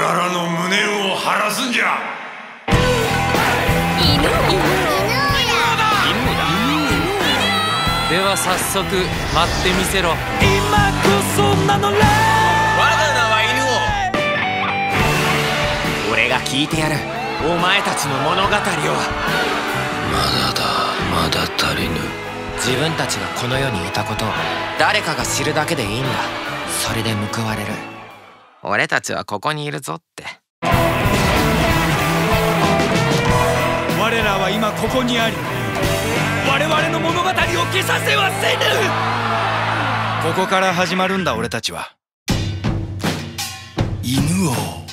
ららの無念を晴らすんじゃ。犬では早速待ってみせろ今こそ名のれ我が名は犬王俺が聞いてやるお前たちの物語をまだだまだ足りぬ自分たちがこの世にいたことを誰かが知るだけでいいんだそれで報われる俺たちはここにいるぞって。我らは今ここにあり我々の物語を消させはせぬ。ここから始まるんだ俺たちは。犬王。